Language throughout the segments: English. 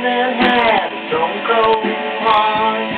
Don't go hard.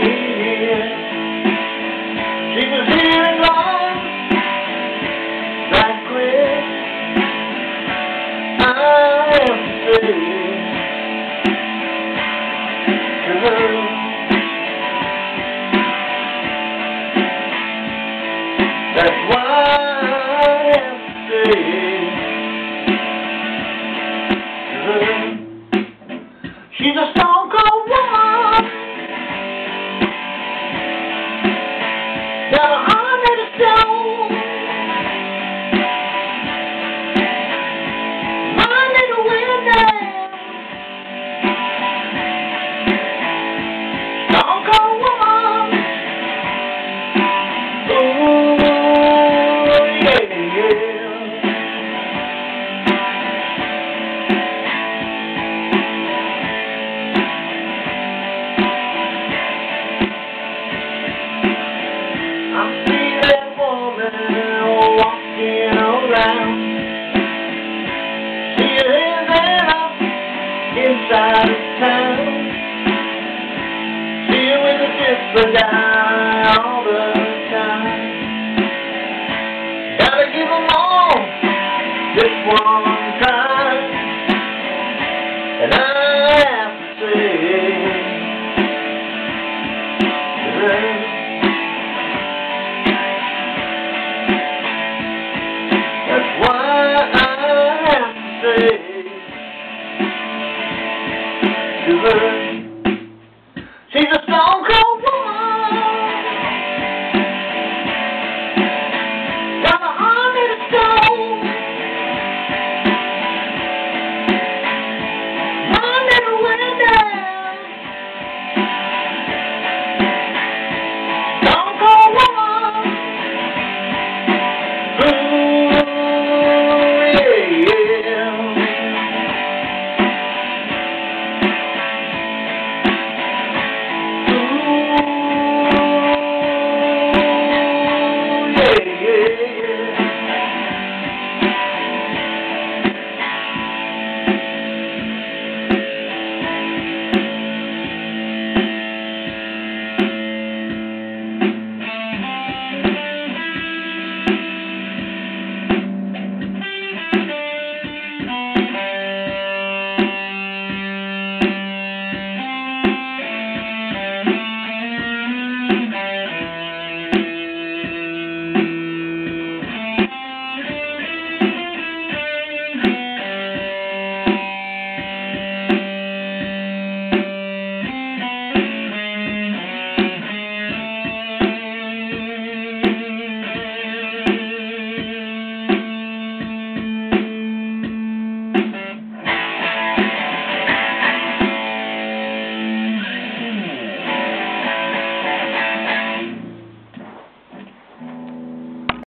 Amen. side of town. With guy all the time. Gotta all one. And I river